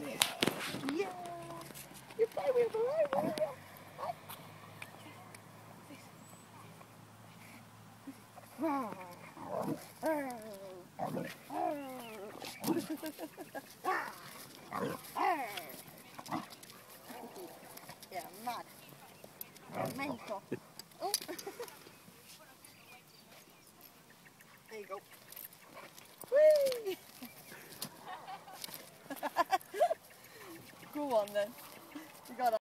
Yeah. You play with the right one. yeah, mad. Mental. There you go. one then. We got